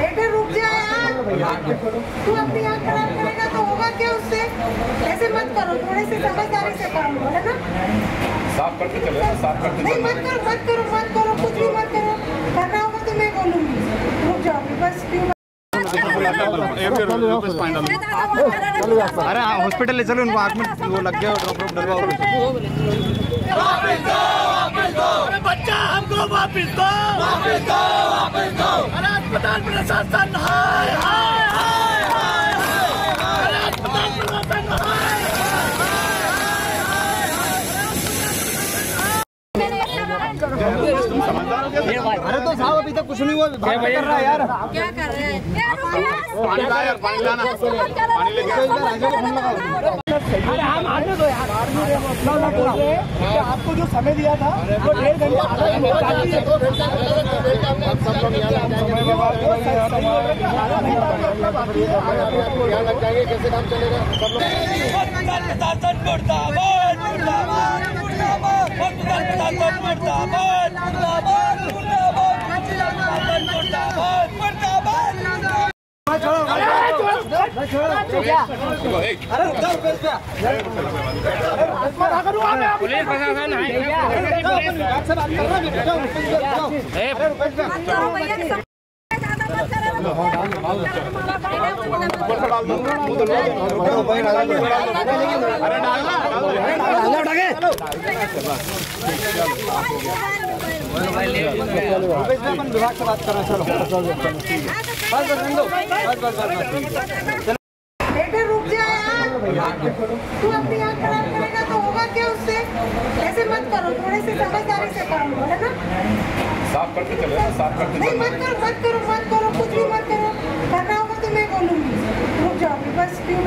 बेटे रुक जा यार। तू अपनी आँख खराब करेगा तो होगा क्या उससे? ऐसे मत करो थोड़े से समझदारी से काम लो है ना? साफ़ करके चले साफ़ करके नहीं मत करो मत करो मत करो कुछ भी मत करो। करना होगा तो मैं बोलूँगी। रुक जाओ बस क्यों अरे हाँ हॉस्पिटल ले चलो, उनको आँख में वो लग गया ड्रॉप डलवाओ। बच्चा, हमको वापिस दो। वापिस दो वापिस दो अरे अस्पताल प्रशासन हाय अरे तो साहब अभी तक कुछ नहीं हुआ कर रहा है यार क्या कर रहे हैं ला यार आपको जो समय दिया था वो डेढ़ घंटा मुर्दाबाद मुर्दाबाद मुर्दाबाद प्रशासन मुर्दाबाद मुर्दाबाद पुलिस प्रशासन अरे डालना विभाग से बात कर रहे हैं चलो बस बस बस बस बस बेटे रुक जा यार। तू अपनी आँख खराब करेगा तो होगा क्या उससे? ऐसे मत करो थोड़े से समझदारी से काम लो है ना? साफ़ करके चले साफ़ करके नहीं मत करो मत करो मत करो कुछ भी मत करो। करना होगा तो मैं बोलूँगी। रुक जाओ बस क्यों